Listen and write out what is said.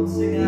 Lord, sing